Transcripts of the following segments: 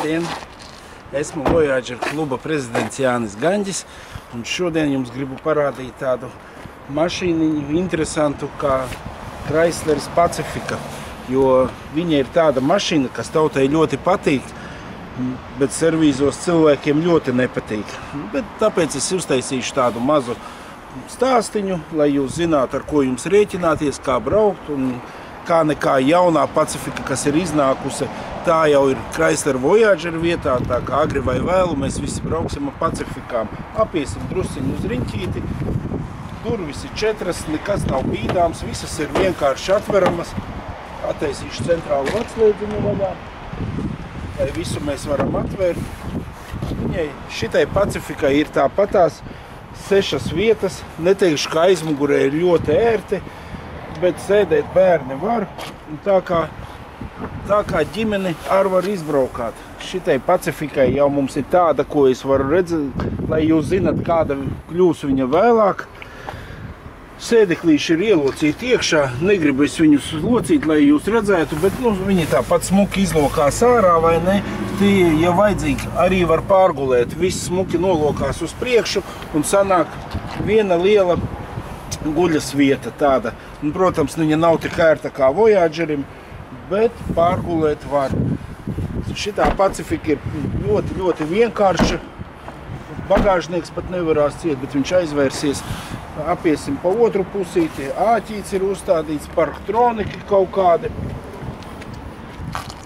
Labdien! Esmu Voyager kluba prezidents Jānis Gaņģis, un šodien jums gribu parādīt tādu mašīniņu interesantu kā Chryslers Pacifica, jo viņa ir tāda mašīna, kas tautai ļoti patīk, bet servīzos cilvēkiem ļoti nepatīk. Bet tāpēc es uztaisīšu tādu mazu stāstiņu, lai jūs zinātu, ar ko jums rēķināties, kā braukt un kā nekā jaunā Pacifika, kas ir iznākusi, tā jau ir Chrysler Voyager vietā, tā kā agri vai vēlu mēs visi brauksim ar Pacifikām. Apiesim drusciņu uz riņķīti, durvis ir četras, nekas nav bīdāms, visas ir vienkārši atveramas. Attaisīšu centrālu atslēdziņu vaļā, lai visu mēs varam atvērt. Viņai šitai Pacifikai ir tāpatās sešas vietas, neteikšu, ka aizmugurē ir ļoti ērti, bet sēdēt bērni var. Un tā kā, tā kā ģimeni arī var izbraukāt. Šitai Pacifikai jau mums ir tāda, ko es varu redzēt, lai jūs zinat, kāda kļūs viņa vēlāk. Sēdeklīši ir ielocīti iekšā, negribu es viņus locīt, lai jūs redzētu, bet nu, viņi tāpat smuki izlokās ārā, vai ne? Tie, ja vajadzīgi, arī var pārgulēt. Viss smuki nolokās uz priekšu un sanāk viena liela guļas vieta tāda. Un, protams, viņa nav tik ērta kā Voyagerim, bet pārgulēt var. Šitā Pacifika ir ļoti, ļoti vienkārša. Bagāžnieks pat nevarās ciet, bet viņš aizvērsies. Apiesim pa otru pusīti. Āķīts ir uzstādīts, parktroniki kaut kādi.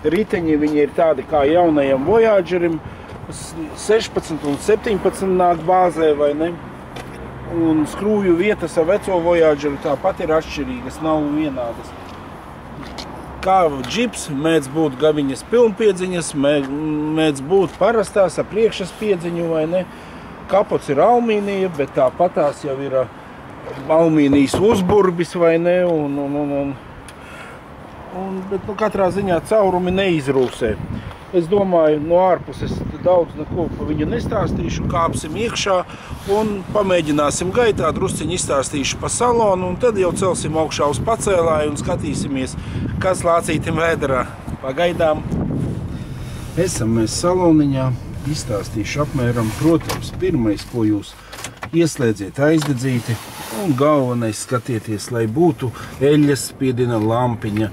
Riteņi viņi ir tādi kā jaunajam Voyagerim. 16 un 17 nāk bāzē, vai ne? Un skrūju vietas ar veco Voyageru tāpat ir atšķirīgas, nav vienādas. Kā džips mēdz būt gaviņas pilnpiedziņas, mēdz būt parastās ar priekšas piedziņu, vai ne? Kapots ir alumīnija, bet tāpatās jau ir alumīnijas uzburbis, vai ne? Un, un, un, un, un, bet nu, katrā ziņā caurumi neizrūsē. Es domāju, no ārpuses daudz neko par viņu nestāstīšu. Kāpsim iekšā un pamēģināsim gaitā. Drusciņi izstāstīšu pa salonu un tad jau celsim augšā uz pacēlāju un skatīsimies, kas lācītim vēderā. Pagaidām. Esam mēs saloniņā. Izstāstīšu apmēram, protams, pirmais, ko jūs ieslēdziet aizdedzīti un galvenais skatieties, lai būtu eļas spiedina lampiņa,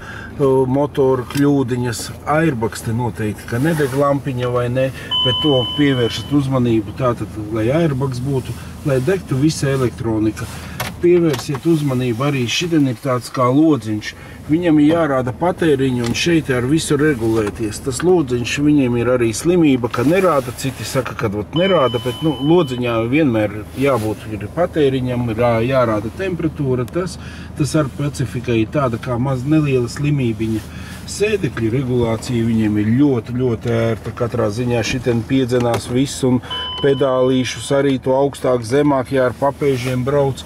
motoru kļūdiņas, airbags te noteikti, ka nedeg lampiņa vai ne, bet to pievēršat uzmanību. Tātad, lai airbags būtu, lai degtu visa elektronika. Pievērsiet uzmanību arī šitien ir tāds kā lodziņš, Viņam ir jārāda patēriņu un šeit ar visu regulēties. Tas lodziņš viņiem ir arī slimība, ka nerāda. Citi saka, ka vat nerāda, bet nu, lodziņā vienmēr jābūt ir patēriņam, ir jārāda temperatūra. Tas, tas ar Pacifikai ir tāda kā maz neliela slimībiņa. Sēdekļu regulācija viņiem ir ļoti, ļoti ērta. Katrā ziņā šitien piedzenās viss un pedālīšus arī to augstāk, zemāk, ja ar papēžiem brauc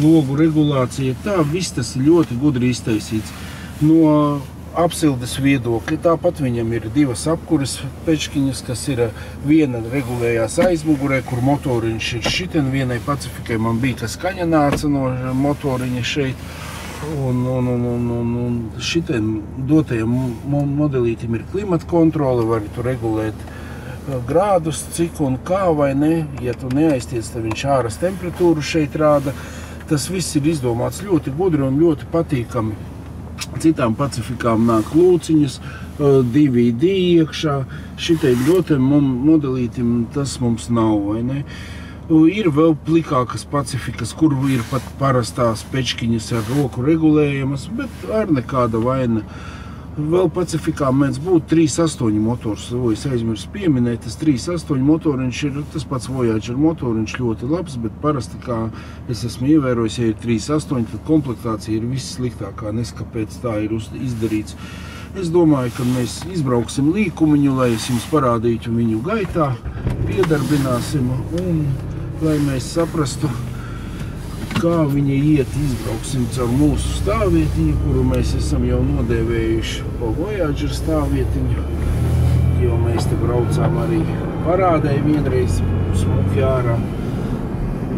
logu regulācija. Tā viss tas ir ļoti gudri iztaisīts. No apsildes viedokļa. Tāpat viņam ir divas apkuras pečkiņas, kas ir viena regulējās aizmugurē, kur motoriņš ir šitien. Vienai Pacifikai man bija, ka skaņa nāca no motoriņa šeit. Un, un, un, un, un, un šitien dotajam modelītim ir klimata kontrole, var tu regulēt grādus, cik un kā vai ne. Ja tu neaizties, tad viņš āras temperatūru šeit rāda. Tas viss ir izdomāts ļoti gudri un ļoti patīkami. Citām pacifikām nāk lūciņas, DVD iekšā. Šitai ļoti modelītim tas mums nav, vai ne? Ir vēl plikākas pacifikas, kur ir pat parastās pečkiņas ar roku regulējamas, bet ar nekāda vaina. Vēl Pacifikā mēdz būt 3.8 motors, to es aizmirsu pieminēt, tas 3.8 motoriņš ir tas pats Voyager motoriņš ļoti labs, bet parasti, kā es esmu ievērojis, ja ir 3.8, tad komplektācija ir viss sliktākā, neskapēc tā ir izdarīts. Es domāju, ka mēs izbrauksim līkumiņu, lai es jums parādītu viņu gaitā, piedarbināsim un lai mēs saprastu, kā viņa iet, izbrauksim caur mūsu stāvvietiņu, kuru mēs esam jau nodēvējuši pa Voyager stāvvietiņu, jo mēs te braucām arī parādēji vienreiz smuki ārā.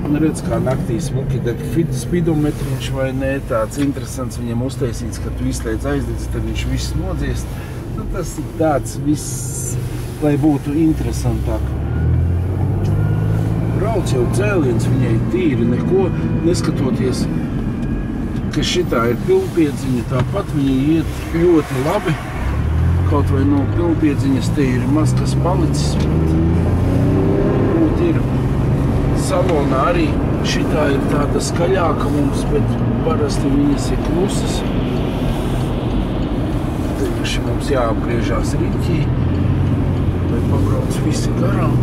Un redz, kā naktī smuki deg spidometriņš vai ne, tāds interesants viņam uztaisīts, ka tu izslēdz aizdedz, tad viņš viss nodziest. Nu, tas ir tāds viss lai būtu interesantāk. Brauc jau cēliens viņai tīri, neko neskatoties, ka šitā ir pilnpiedziņa, tāpat viņa iet ļoti labi. Kaut vai no pilnpiedziņas te ir maz kas palicis, bet būt ir salonā arī šitā ir tāda skaļāka mums, bet parasti viņas ir klusas. Tieši mums jāapgriežās riņķī, lai pabrauc visi garām.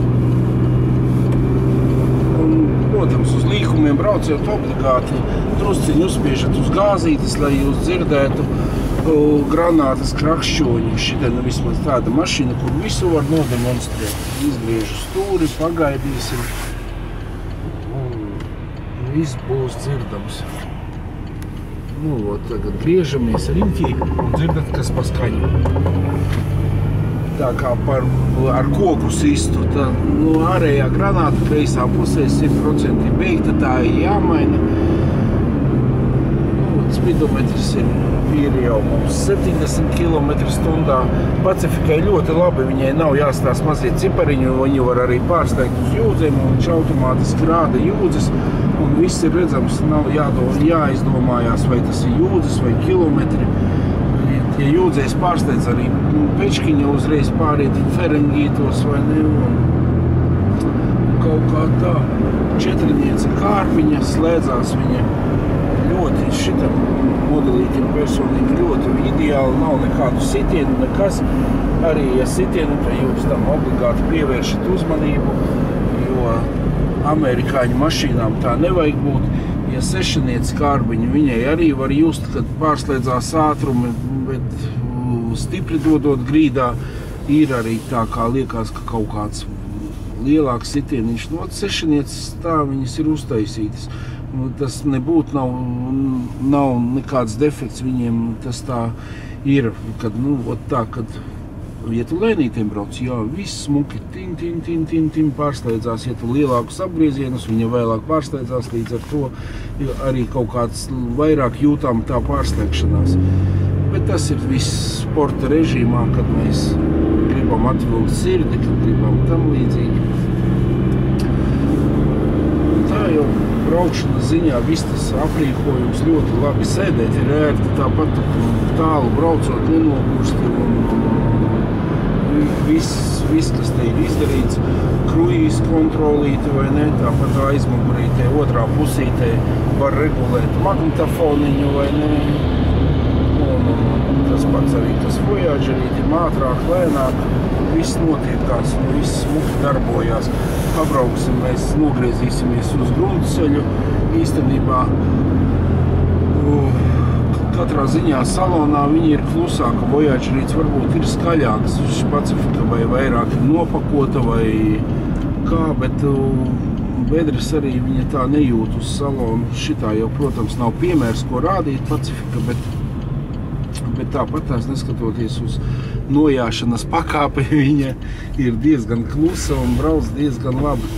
Protams, uz līkumiem braucot obligāti drusciņi uzspiežat uz gāzītes, lai jūs dzirdētu granātas krakšķoņu. Šitā nu vismaz tāda mašīna, kur visu var nodemonstrēt. Izgriežu stūri, pagaidīsim. Un viss būs dzirdams. Nu, ot, tagad griežamies riņķī un dzirdat, kas pa skaņu. Tā kā par, ar koku sistu, tā no ārējā granāta kreisā pusē 100% beigta, tā ir jāmaina. Nu, spidometrs ir, ir jau mums 70 km stundā. Pacifikai ļoti labi, viņai nav jāstāst mazie cipariņi, viņu var arī pārsteigt uz jūdzēm, un viņš automātiski rāda jūdzes un viss ir redzams, nav jādod, jāizdomājās, vai tas ir jūdzes vai kilometri. Ja jūdzēs pārsteidz arī pečkiņa uzreiz pāriet ferengītos vai ne, un kaut kā tā četriniece kārpiņa slēdzās viņa ļoti šitam modelītim personīgi ļoti ideāli, nav nekādu sitienu, nekas. Arī, ja sitienu, tad jūs tam obligāti pievēršat uzmanību, jo amerikāņu mašīnām tā nevajag būt. Ja sešaniec kārbiņu, viņai arī var just, kad pārslēdzās ātrumi, bet uh, stipri dodot grīdā, ir arī tā kā liekas, ka kaut kāds lielāks sitieniņš no sešanieces tā viņas ir uztaisītas. Nu, tas nebūtu nav, nav nekāds defekts viņiem, tas tā ir, kad, nu, tā, kad Tu lēnītiem brauc, jā, viss smuki, tin, tin, tin, tin, tin pārsteidzās. Tu lielākus apgriezienus, viņa vēlāk pārsteidzās, līdz ar to arī kaut kāds vairāk jūtām tā pārsteigšanās. Bet tas ir viss sporta režīmā, kad mēs gribam atvilkt sirdi, kad gribam tam līdzīgi. Tā jau braukšanas ziņā viss tas aprīkojums ļoti labi sēdēt ir ērti, tāpat tālu braucot nenogurst un, un, viss, viss, kas te ir izdarīts, kruīzes kontrolīte vai ne, tāpat aizmugurītē, otrā pusītē var regulēt magnetofoniņu vai ne. Un, un tas pats arī tas Voyagerītim ātrāk, lēnāk, viss notiekās, viss smuki darbojās. Pabrauksim, mēs nogriezīsimies uz grunceļu. Īstenībā katrā ziņā salonā viņi ir klusāka, Voyagerīts varbūt ir skaļāks, Pacifika vai vairāk ir nopakota vai kā, bet bedres arī viņa tā nejūt uz salonu. Šitā jau, protams, nav piemērs, ko rādīt Pacifika, bet, bet tāpat tās neskatoties uz nojāšanas pakāpi, viņa ir diezgan klusa un brauc diezgan labi.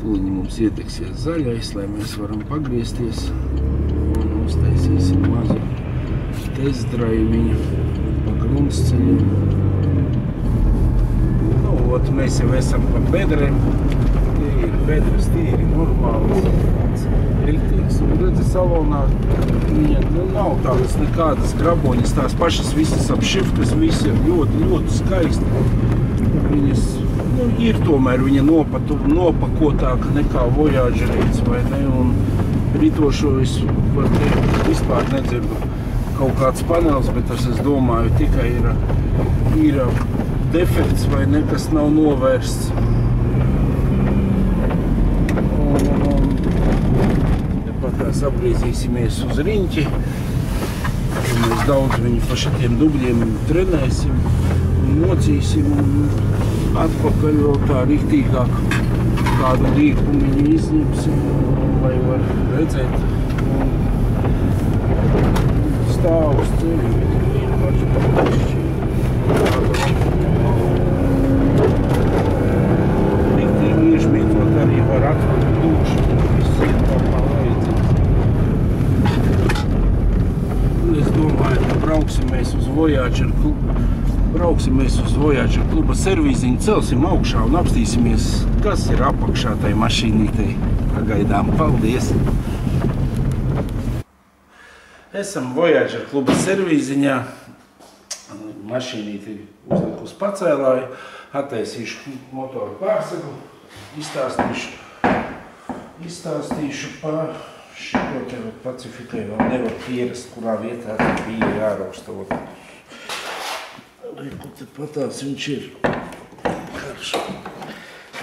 Tūliņi mums iedegsies zaļais, lai mēs varam pagriezties uztaisīsim mazu testdraiviņu pa gruntsceļu. Nu, ot, mēs jau esam pa bedrēm. Tie ir bedres tīri normāls. Riktīgs. Un redzi, salonā viņa nu, nav tādas nekādas graboņas, tās pašas visas ap šiftas, visi ir ļoti, ļoti skaisti. Viņas, nu, ir tomēr viņa nopatu, nopakotāka nekā Voyagerīts, vai ne? Un, ritošo es vispār nedzirdu kaut kāds panels, bet tas, es domāju, tikai ir, ir defekts vai nekas nav novērsts. Un, un, un tās apgriezīsimies uz riņķi. Un mēs daudz viņu pa šitiem dubļiem trenēsim un mocīsim un atpakaļ vēl tā riktīgāk kādu dīkumu izņemsim lai var redzēt stāv uz ceļu, ir. Riktīgi iešmīcot arī var atvērt dušu, viss tā kā vajadzīgs. Es domāju, ka brauksim mēs uz Voyager brauksim mēs uz Voyager kluba servīziņu, celsim augšā un apstīsimies, kas ir apakšā tai mašīnītei. Pagaidām, paldies! Esam Voyager kluba servīziņā. Mašīnīti uzliku uz pacēlāju, attaisīšu motoru pārsegu, izstāstīšu, izstāstīšu par šito te Pacifikai vēl nevar pierast, kurā vietā tā bija jārausta. Reku tepat tās viņš ir karš.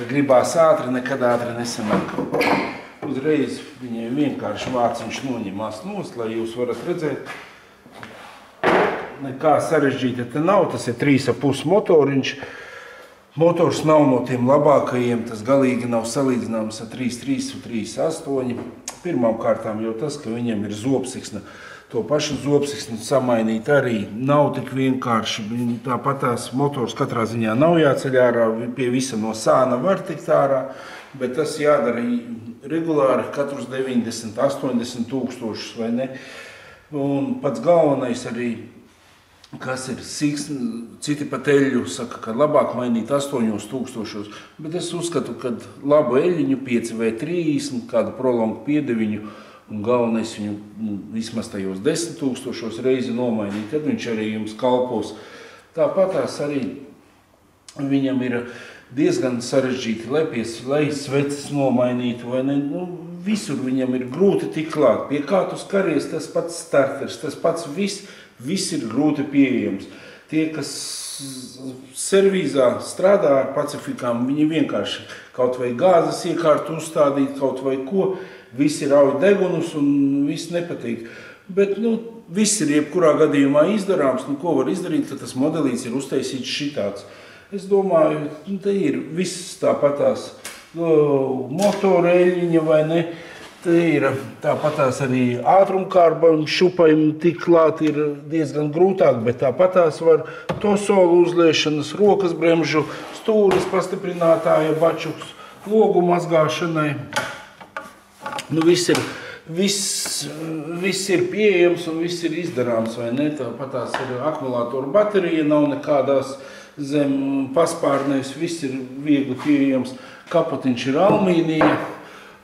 Gribās ātri, nekad ātri nesanāk. Uzreiz viņai vienkārši vāciņš noņemās nost, lai jūs varat redzēt. Nekā sarežģīta te nav, tas ir 3,5 motoriņš. Motors nav no tiem labākajiem, tas galīgi nav salīdzināms ar 3,3 un 3,8. Pirmām kārtām jau tas, ka viņam ir zobsiksna to pašu zobsiksnu samainīt arī nav tik vienkārši. Tāpat tās motors katrā ziņā nav jāceļ ārā, pie visa no sāna var tikt ārā, bet tas jādara regulāri katrus 90, 80 tūkstošus vai ne. Un pats galvenais arī, kas ir siks, citi pat eļļu saka, ka labāk mainīt 8000, bet es uzskatu, ka labu eļļiņu 5 vai 30, kādu prolongu piedeviņu, un galvenais viņu nu, vismaz tajos desmit tūkstošos reizi nomainīt, tad viņš arī jums kalpos. Tāpat tās arī viņam ir diezgan sarežģīti, lai, pies, lai sveces nomainītu, vai ne, nu, visur viņam ir grūti tik klāt. Pie kā tu skaries, tas pats starters, tas pats viss, viss ir grūti pieejams. Tie, kas servīzā strādā ar pacifikām, viņi vienkārši kaut vai gāzes iekārtu uzstādīt, kaut vai ko, visi rauj degunus un viss nepatīk. Bet nu, viss ir jebkurā gadījumā izdarāms. Nu, ko var izdarīt, ka tas modelis ir uztaisīts šitāds? Es domāju, nu, te ir viss tāpatās nu, motorēļiņa vai ne. Te ir tāpatās arī ātrumkārbam šupajam tik klāt ir diezgan grūtāk, bet tāpatās var to solu uzliešanas, rokas bremžu, stūris pastiprinātāja bačuks, logu mazgāšanai. Nu, viss, ir, viss, viss ir pieejams un viss ir izdarāms. Tāpat tās ir akumulātora baterija, nav nekādās zem paspārnēs, viss ir viegli pieejams. Kapotiņš ir alumīnija.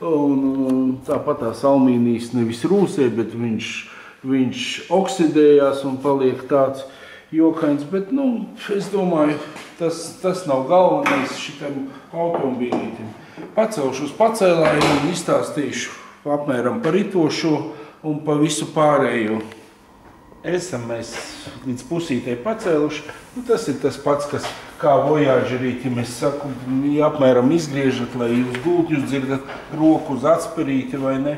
Un, tāpat tās alumīnijas nevis rūsē, bet viņš, viņš oksidējās un paliek tāds jokains. Bet, nu, es domāju, tas, tas nav galvenais šitam automobīlītim. Pacelšu uz pacēlāju un izstāstīšu apmēram par itošo un pa visu pārējo. Esam mēs līdz pusītei pacēluši. Nu, tas ir tas pats, kas kā vojāģerīti mēs saku, apmēram izgriežat, lai jūs gultņus dzirdat roku uz atsperīti vai ne.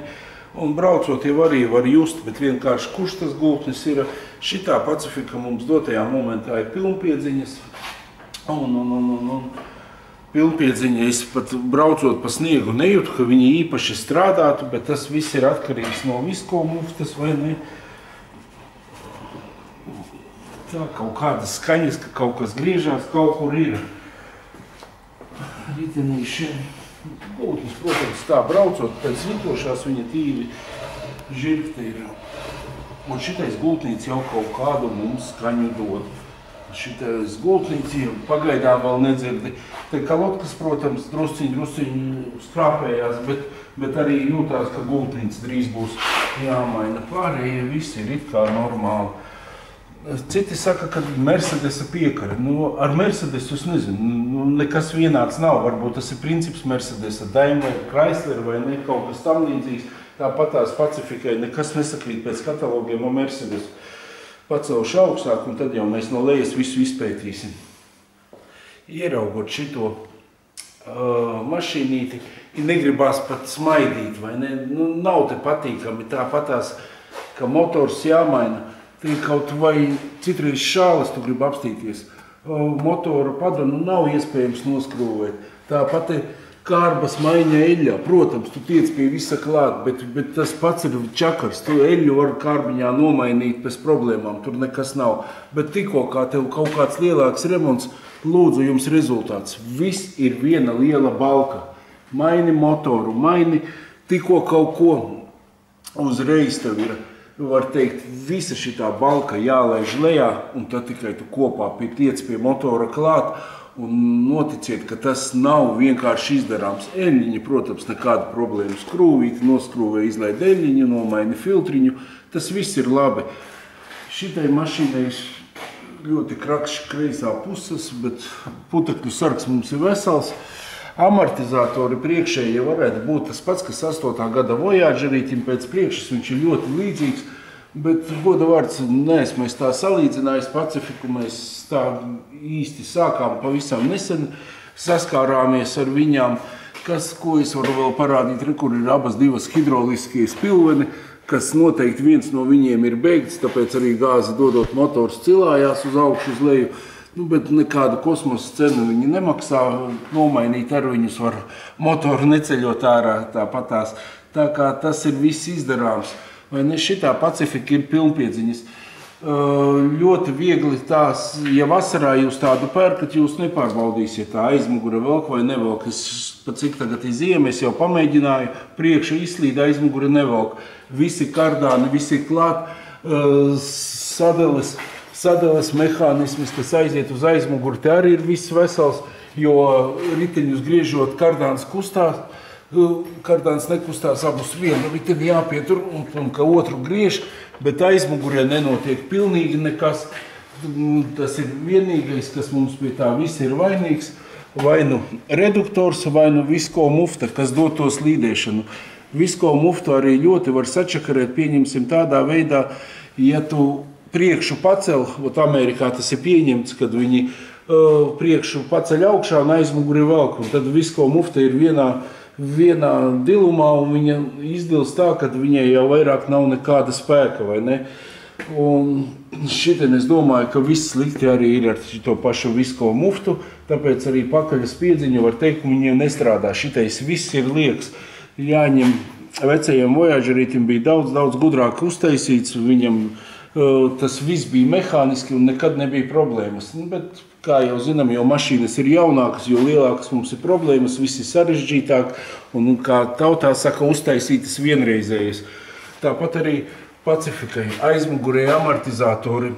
Un braucot jau arī var just, bet vienkārši kurš tas gultnis ir. Šitā Pacifika mums dotajā momentā ir pilnpiedziņas. Un, un, un, un, un pilnpiedziņa. Es pat braucot pa sniegu nejūtu, ka viņi īpaši strādātu, bet tas viss ir atkarīgs no visko muftas vai ne. Tā kaut kādas skaņas, ka kaut kas griežās, kaut kur ir. Ritenīši būtnes, protams, tā braucot pēc vitošās viņa tīvi žirkti ir. Un šitais gultnīts jau kaut kādu mums skaņu dod šitais gultnīts pagaidām vēl nedzirdi. Te kalotkas, protams, drusciņi, drusciņi skrāpējās, bet, bet arī jūtās, ka gultnīts drīz būs jāmaina. Pārējie visi ir it kā normāli. Citi saka, ka Mercedesa piekara. Nu, ar Mercedesu es nezinu, nu, nekas vienāds nav. Varbūt tas ir princips Mercedesa, Daimler, Chrysler vai ne, kaut kas tam līdzīgs. Tāpat tās Pacifikai nekas nesakrīt pēc katalogiem no Mercedesu pacelšu augstāk, un tad jau mēs no lejas visu izpētīsim. Ieraugot šito uh, mašīnīti, negribās pat smaidīt, vai ne? Nu, nav te patīkami tāpatās, ka motors jāmaina. Te kaut vai citreiz šāles tu gribi apstīties. Motora padanu nav iespējams noskrūvēt. Tāpat kārbas maiņa eļļā. Protams, tu tiec pie visa klāt, bet, bet tas pats ir čakars. Tu eļļu var kārbiņā nomainīt bez problēmām, tur nekas nav. Bet tikko kā tev kaut kāds lielāks remonts, lūdzu jums rezultāts. Viss ir viena liela balka. Maini motoru, maini tikko kaut ko uzreiz tev ir var teikt, visa šī balka jālaiž lejā, un tad tikai tu kopā pie tiec pie motora klāt. Un noticiet, ka tas nav vienkārši izdarāms. Eļļiņa, protams, nekāda problēma. Skrūvīti, noskrūvē, izlaiž eļļiņu, nomaina filtriņu. Tas viss ir labi. Šitai mašīnai ļoti krakšs kreisā puses, bet putekļu sargs mums ir vesels. Amortizatori priekšējie varētu būt tas pats, kas 8. gada Voyagerītim pēc priekšas viņš ir ļoti līdzīgs. Bet, goda vārds, neesmu es tā salīdzinājis Pacifiku. Mēs tā īsti sākām pavisam nesen, saskārāmies ar viņām. Kas, ko es varu vēl parādīt, kur ir abas divas hidroliskie spilveni, kas noteikti viens no viņiem ir beigts, tāpēc arī gāzi dodot motors cilājās uz augšu, uz leju. Nu, bet nekādu kosmosa cenu viņi nemaksā. Nomainīt ar viņus var motoru neceļot ārā tāpatās. Tā kā tas ir viss izdarāms. Vai ne šitā Pacifika ir pilnpiedziņas? Ļoti viegli tās, ja vasarā jūs tādu pērkat, jūs nepārbaudīsiet tā aizmugure velk vai nevelk. Es pat cik tagad ir ziema, es jau pamēģināju, priekša izslīd aizmugure nevelk. Visi kardāni, visi klāt, sadales, sadales mehānisms, kas aiziet uz aizmuguri, te arī ir viss vesels, jo riteņus griežot kardāns kustās, Kardāns nekustās abus vienu riteni jāpietur un, un ka otru griež, bet aizmugurē nenotiek pilnīgi nekas. Tas ir vienīgais, kas mums pie tā viss ir vainīgs. Vai nu reduktors, vai nu visko mufta, kas dod to slīdēšanu. Visko muftu arī ļoti var sačakarēt, pieņemsim tādā veidā, ja tu priekšu pacel, ot Amerikā tas ir pieņemts, kad viņi uh, priekšu paceļ augšā un aizmuguri velk, un tad visko mufta ir vienā vienā dilumā, un viņa izdils tā, ka viņai jau vairāk nav nekāda spēka. Ne? Un šitien es domāju, ka viss slikti arī ir ar šo pašu visko muftu, tāpēc arī pakaļas piedziņu var teikt, ka viņiem nestrādā. Šitais viss ir liekas. Jāņem vecajam vojažerītim bija daudz, daudz gudrāk uztaisīts. Viņam uh, tas viss bija mehāniski un nekad nebija problēmas. Nu, bet Kā jau zinām, jo mašīnas ir jaunākas, jo lielākas mums ir problēmas, viss ir sarežģītāk un, kā tautā saka, uztaisītas vienreizējas. Tāpat arī Pacifikai aizmugurē amortizatori.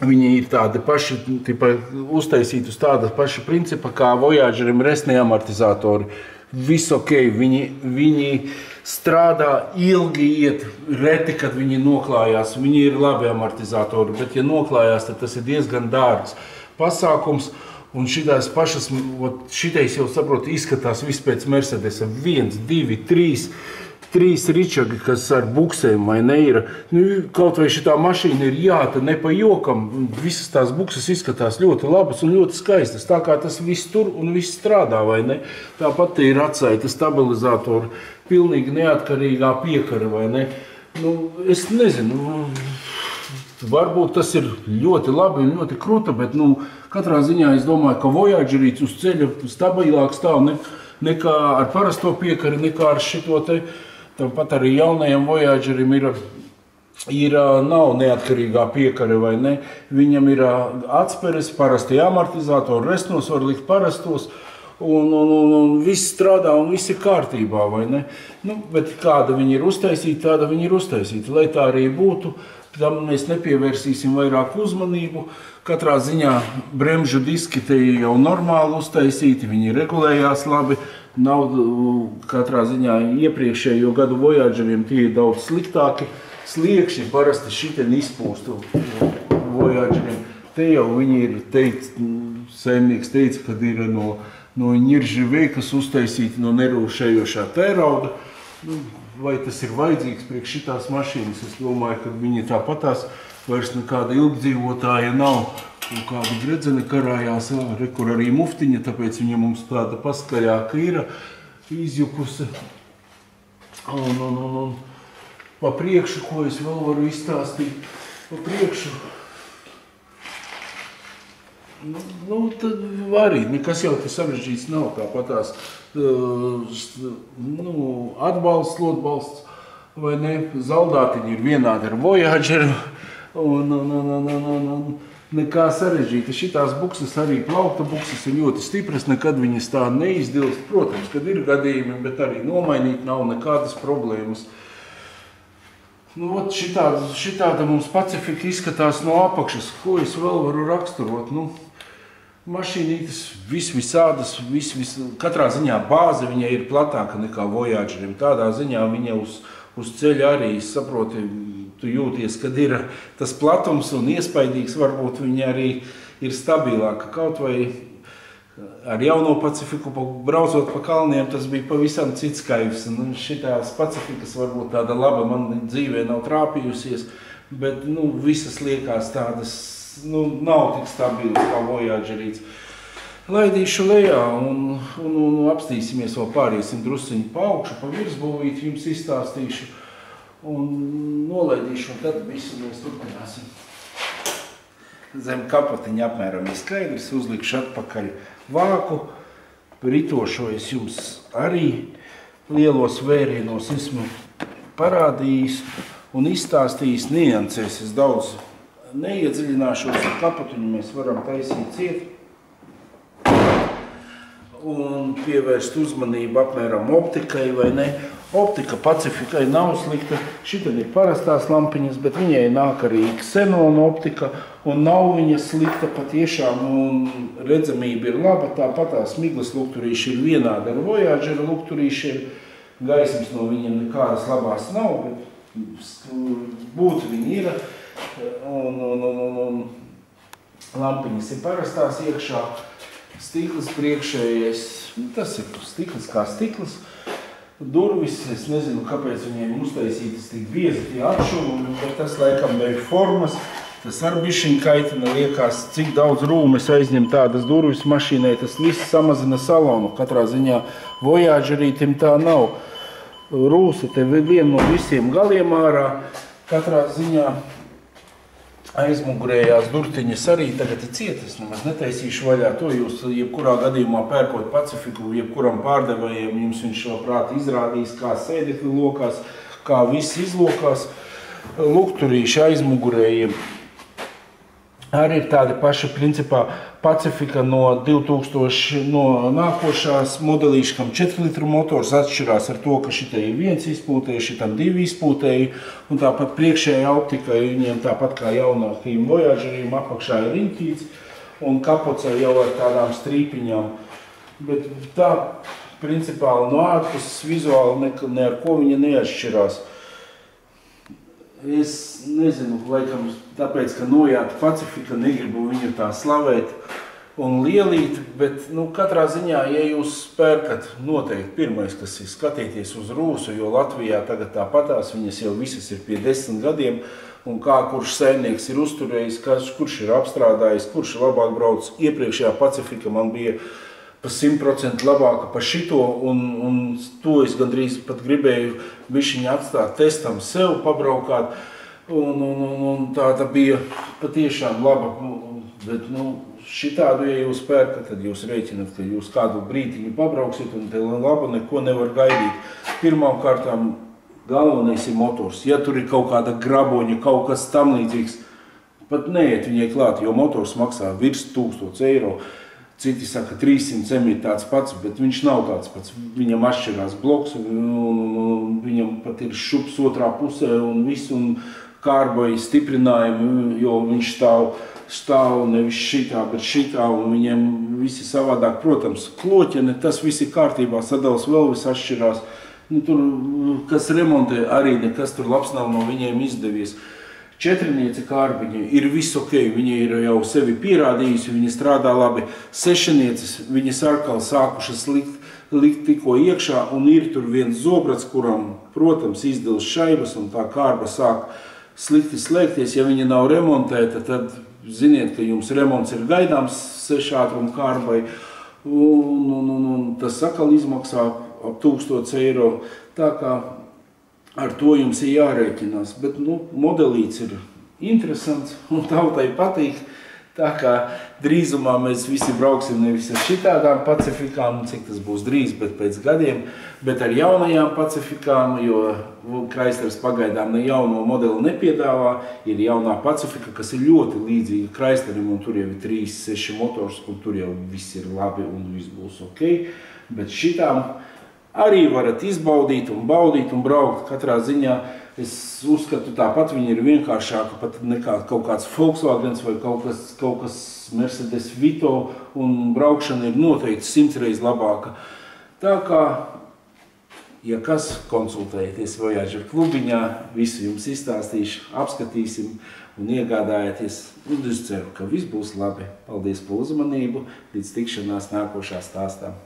Viņi ir tādi paši, tipa, uztaisīti uz tāda paša principa kā Voyagerim resnē amortizatori. Viss ok, viņi, viņi strādā ilgi, iet reti, kad viņi noklājās. Viņi ir labi amortizatori, bet ja noklājās, tad tas ir diezgan dārgs pasākums. Un šīs pašas, šitais jau saprotu, izskatās viss pēc Mercedesa. viens, divi, trīs. Trīs ričagi, kas ar buksēm vai ne ir. Nu, kaut vai šī mašīna ir jāta, ne pa jokam. Visas tās bukses izskatās ļoti labas un ļoti skaistas. Tā kā tas viss tur un viss strādā, vai ne? Tāpat ir atsaita stabilizatori, pilnīgi neatkarīgā piekara, vai ne? Nu, es nezinu. Varbūt tas ir ļoti labi un ļoti krūta, bet nu, katrā ziņā es domāju, ka Voyagerīts uz ceļa stabilāk stāv ne, nekā ar parasto piekari, nekā ar šito te. Tāpat arī jaunajam Voyagerim ir, ir nav neatkarīgā piekare vai ne. Viņam ir atspēres, parasti amortizatori, restos var likt parastos. Un, un, un, un viss strādā, un viss ir kārtībā. Nu, bet kāda viņi ir uztaisīta, tāda viņi ir uztaisīta. Lai tā arī būtu, tam mēs nepievērsīsim vairāk uzmanību. Katrā ziņā bremžu diski te jau normāli uztaisīti, viņi regulējās labi. Nav katrā ziņā iepriekšējo gadu Voyageriem tie ir daudz sliktāki. Sliekšņi parasti šitien izpūstu Voyageriem. Te jau viņi ir teikt, saimnieks teica, kad ir no, no ņirža veikas uztaisīti no nerūšējošā tērauda. Nu, vai tas ir vajadzīgs priekš šitās mašīnas. Es domāju, ka viņi tāpatās vairs nekāda ilgdzīvotāja nav. Un kāda gredzene karājās, re, kur arī muftiņa, tāpēc viņa mums tāda paskaļāka ir izjukusi. Un, un, un, un pa priekšu, ko es vēl varu izstāstīt, pa priekšu Nu, nu, tad arī. Nekas jau tas sarežģīts nav. Tāpat tās nu, atbalsts, lotbalsts vai ne. Zaldātiņi ir vienādi ar Voyageru. Un, un, un, un, un, un, un nekā sarežģīta. Šitās bukses arī plaukta bukses ir ļoti stipras, nekad viņas tā neizdilst. Protams, kad ir gadījumi, bet arī nomainīt nav nekādas problēmas. Nu, ot, šitāda, šitāda mums Pacifika izskatās no apakšas. Ko es vēl varu raksturot? Nu, mašīnītes vis visādas, vis, vis, katrā ziņā bāze viņai ir platāka nekā Voyagerim. Tādā ziņā viņa uz, uz ceļa arī saproti, tu jūties, kad ir tas platums un iespaidīgs, varbūt viņa arī ir stabilāka. Kaut vai ar jauno Pacifiku braucot pa kalniem, tas bija pavisam cits kaivs. Un šitās Pacifikas varbūt tāda laba man dzīvē nav trāpījusies, bet nu, visas liekas tādas, nu, nav tik stabilas kā Voyagerīts. Laidīšu lejā un, un, un apstīsimies vēl pāriesim drusciņu pa augšu, pa virsbūvīti jums izstāstīšu un nolaidīšu, un tad visu mēs turpināsim. Zem kapatiņa apmēram ir skaidrs, uzlikšu atpakaļ vāku. Ritošo es jums arī lielos vērienos esmu parādījis un izstāstījis niansēs. Es daudz neiedziļināšos, ar kapatuņu mēs varam taisīt ciet un pievērst uzmanību apmēram optikai vai ne. Optika Pacifikai nav slikta. Šitā ir parastās lampiņas, bet viņai nāk arī ksenona optika. Un nav viņa slikta patiešām. Redzamība ir laba. Tāpat tās miglas lukturīši ir vienādi ar Voyageru lukturīšiem. Gaismas no viņiem nekādas labās nav, bet būt viņi ir. Un, un, un, un, un lampiņas ir parastās iekšā. Stikls priekšējais, nu, tas ir stikls kā stikls durvis. Es nezinu, kāpēc viņiem uztaisītas tik biezi tie atšuvumi, bet tas laikam dēļ formas. Tas ar bišķiņu kaitina liekas, cik daudz rūmes aizņem tādas durvis mašīnai. Tas viss samazina salonu. Katrā ziņā Voyagerītim tā nav. Rūsa te viena no visiem galiem ārā. Katrā ziņā aizmugurējās durtiņas arī tagad ir cietas. Nemaz netaisīšu vaļā. To jūs jebkurā gadījumā pērkot Pacifiku, jebkuram pārdevējiem, jums viņš labprāt izrādīs, kā sēdekļi lokās, kā viss izlokās. Lukturīši aizmugurējiem arī ir tādi paši principā Pacifika no 2000 no nākošās modelīša, kam 4 litru motors atšķirās ar to, ka šitai ir viens izpūtēji, šitam divi izpūtēji, un tāpat priekšējā optika viņiem tāpat kā jaunākajiem Voyageriem apakšā ir riņķīts, un kapocē jau ar tādām strīpiņām. Bet tā principāli no ārpuses vizuāli ne, ne ar ko viņa neatšķirās. Es nezinu, laikam, tāpēc, ka nojāta Pacifika, negribu viņu tā slavēt un lielīt, bet, nu, katrā ziņā, ja jūs pērkat, noteikti pirmais, kas ir skatīties uz rūsu, jo Latvijā tagad tāpatās, viņas jau visas ir pie desmit gadiem, un kā kurš saimnieks ir uzturējis, kas, kurš ir apstrādājis, kurš labāk brauc. Iepriekšējā Pacifika man bija pa 100% labāka par šito, un, un to es gandrīz pat gribēju bišķiņu atstāt testam sev, pabraukāt, un, un, un, un tā, tā bija patiešām laba, bet, nu, šitādu, ja jūs pērkat, tad jūs rēķinat, ka jūs kādu brītiņu pabrauksiet, un te laba neko nevar gaidīt. Pirmām kārtām galvenais ir motors. Ja tur ir kaut kāda graboņa, kaut kas tam līdzīgs, pat neiet viņai klāt, jo motors maksā virs 1000 eiro. Citi saka, 300 m ir tāds pats, bet viņš nav tāds pats. Viņam atšķirās bloks, un, un, un viņam pat ir šups otrā pusē un viss, un kārboja stiprinājumi, jo viņš stāv, stāv nevis šitā, bet šitā, un viņiem visi savādāk. Protams, kloķene, tas viss ir kārtībā, sadals vēl viss atšķirās. Nu, tur, kas remontē, arī nekas tur labs nav no viņiem izdevies. Uh, Četrniece kārbiņa ir viss ok, viņa ir jau sevi pierādījusi, viņa strādā labi. Sešinieces, viņas atkal sākušas likt, likt tikko iekšā, un ir tur viens zobrats, kuram, protams, izdils šaibas, un tā kārba sāk slikti slēgties. Ja viņa nav remontēta, tad ziniet, ka jums remonts ir gaidāms sešātrumu kārbai, un, un, un, un tas atkal izmaksā ap 1000 eiro. Tā kā ar to jums ir jārēķinās. Bet nu, modelīts ir interesants un tautai patīk. Tā kā drīzumā mēs visi brauksim nevis ar šitādām pacifikām, cik tas būs drīz, bet pēc gadiem, bet ar jaunajām pacifikām, jo Kraisters pagaidām ne jauno modeli nepiedāvā. Ir jaunā pacifika, kas ir ļoti līdzīga Kraisterim, un tur jau ir 3-6 motors, un tur jau viss ir labi un viss būs ok. Bet šitām arī varat izbaudīt un baudīt un braukt. Katrā ziņā Es uzskatu, tāpat viņi ir vienkāršāki pat nekā kaut kāds Volkswagen vai kaut kas, kaut kas Mercedes Vito, un braukšana ir noteikti simts reizes labāka. Tā kā, ja kas konsultējieties Voyager klubiņā, visu jums izstāstīšu, apskatīsim un iegādājieties. Un es ceru, ka viss būs labi. Paldies par uzmanību, līdz tikšanās nākošā stāstā.